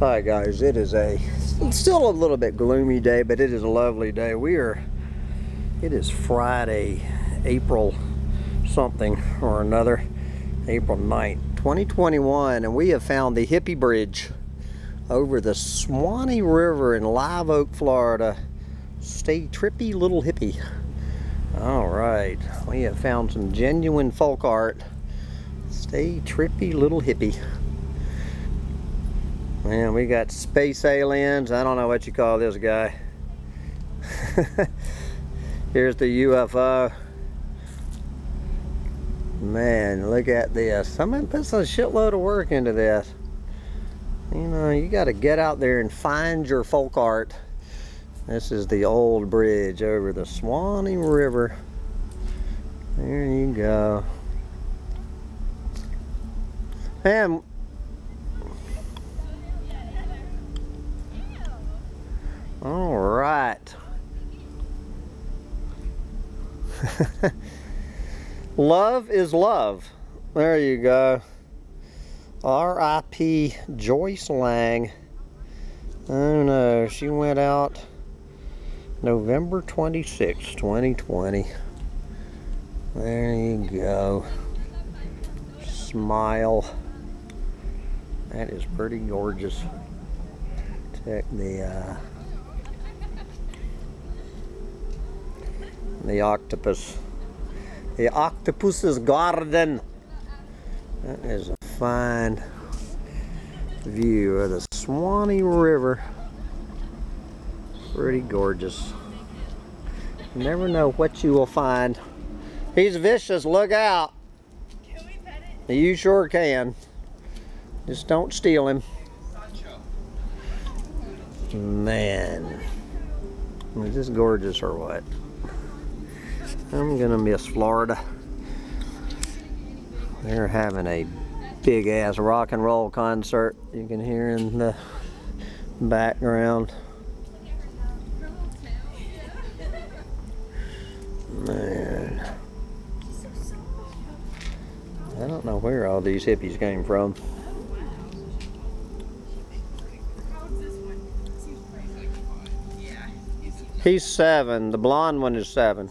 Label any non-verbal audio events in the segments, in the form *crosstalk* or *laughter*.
Hi guys, it is a still a little bit gloomy day, but it is a lovely day. We are it is Friday, April something or another, April 9th, 2021, and we have found the Hippie Bridge over the Swanee River in Live Oak, Florida. Stay trippy little hippie. All right, we have found some genuine folk art. Stay trippy little hippie. Man, we got space aliens. I don't know what you call this guy. *laughs* Here's the UFO. Man, look at this. Someone put some shitload of work into this. You know, you got to get out there and find your folk art. This is the old bridge over the Suwannee River. There you go. And All right. *laughs* love is love. There you go. R.I.P. Joyce Lang. Oh no, she went out November 26, 2020. There you go. Smile. That is pretty gorgeous. Check the uh, the octopus. The octopus's garden. That is a fine view of the Swanee River. Pretty gorgeous. You never know what you will find. He's vicious, look out. Can we pet it? You sure can. Just don't steal him. Man. Is this gorgeous or what? I'm gonna miss Florida. They're having a big ass rock and roll concert you can hear in the background. Man. I don't know where all these hippies came from. He's seven. The blonde one is seven.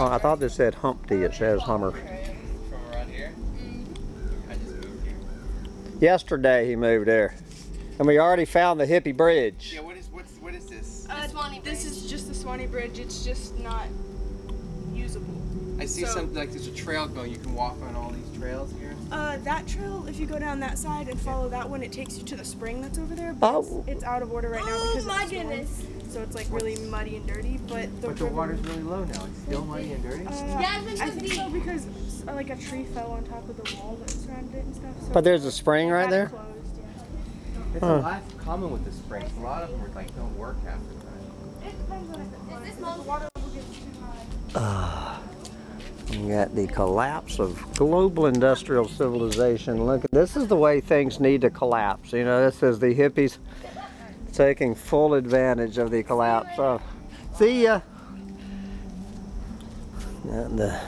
Oh, I thought this said Humpty. It says Hummer. From around here? I just moved here. Yesterday he moved there. And we already found the hippie bridge. Yeah, what is what's what is this? Uh, this is just the Swanee Bridge. It's just not usable. I see so- something like there's a trail going. You can walk on all these trails here. Uh, that trail, if you go down that side and follow that one, it takes you to the spring that's over there. But Oh. it's, it's out of order right now Oh because my of the storm. goodness. So it's like really muddy and dirty. But the, But the river- water's really low now. It's still muddy and dirty. Uh, Jasmine I was think so because uh, like a tree fell on top of the wall that surrounded it and stuff. So But there's a spring right there? Closed, yeah. It's Huh. a lot common with the springs. A lot of them are like don't work half the time. It depends on if this the water level gets too high. Ah, we got the collapse of global industrial civilization. Look, this is the way things need to collapse. You know, this is the hippies taking full advantage of the collapse. Oh, see ya. And the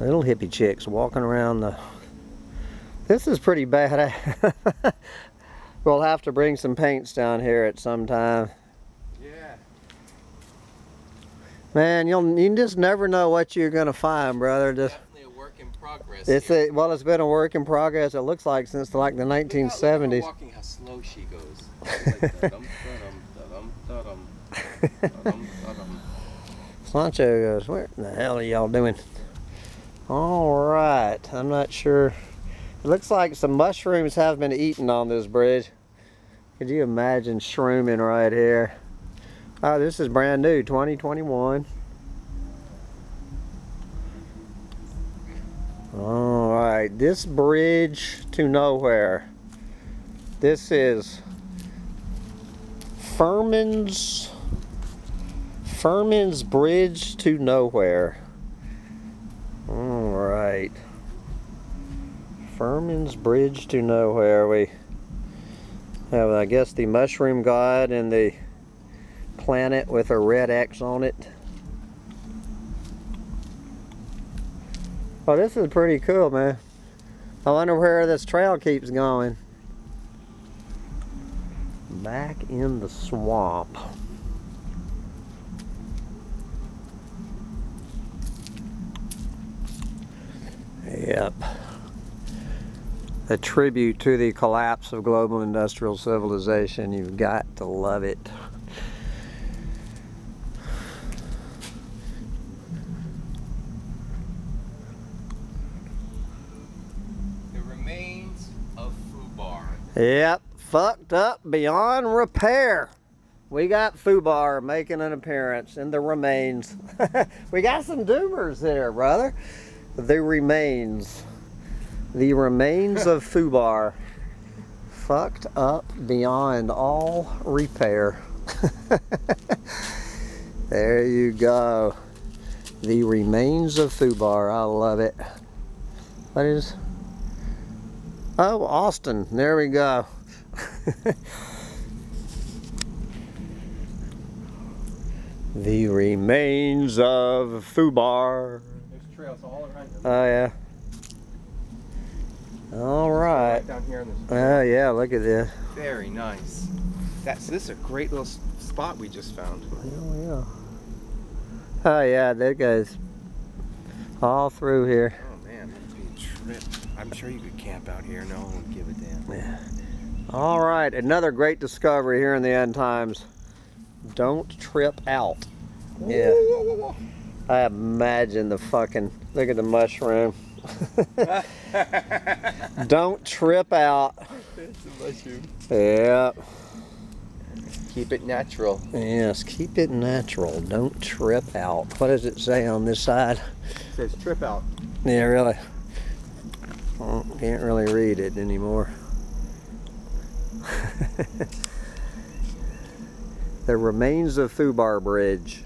little hippie chicks walking around the. This is pretty bad. *laughs* we'll have to bring some paints down here at some time. Yeah. Man, you'll you just never know what you're gonna find, brother. Just Definitely a work in progress. it's here. a well, it's been a work in progress. It looks like since like the Look how- look at her 1970s. Slow she goes. Like. *laughs* Sancho goes, "Where the hell are y'all doing?" All right, I'm not sure. It looks like some mushrooms have been eaten on this bridge. Could you imagine shrooming right here? Oh, this is brand new, 2021. All right, this bridge to nowhere. This is Furman's Furman's Bridge to Nowhere. All right. Furman's Bridge to Nowhere. We have, I guess, the mushroom god and the planet with a red X on it. Oh, this is pretty cool, man. I wonder where this trail keeps going. Back in the swamp. Yep. A tribute to the collapse of global industrial civilization. You've got to love it. The remains of Fubar. Yep, fucked up beyond repair. We got Fubar making an appearance in the remains. *laughs* we got some doomers here, brother. The remains. The remains of *laughs* Fubar. Fucked up beyond all repair. *laughs* there you go. The remains of Fubar. I love it. What is Oh, Austin. There we go. *laughs* the remains of Fubar. There's trails all around you. Oh, yeah. All right. down here in this. Oh, yeah, look at this. Very nice. That's this is a great little spot we just found. Oh, yeah. Oh, yeah, that goes all through here. Oh man, that'd be a trip. I'm sure you could camp out here. No one would give a damn. Yeah. All right, another great discovery here in the end times. Don't trip out. Yeah. I imagine the fucking look at the mushroom. *laughs* Don't trip out. it's a mushroom. Yeah. Keep it natural. Yes, keep it natural. Don't trip out. What does it say on this side? It says trip out. Yeah, really. Well, can't really read it anymore. *laughs* the remains of Fubar Bridge.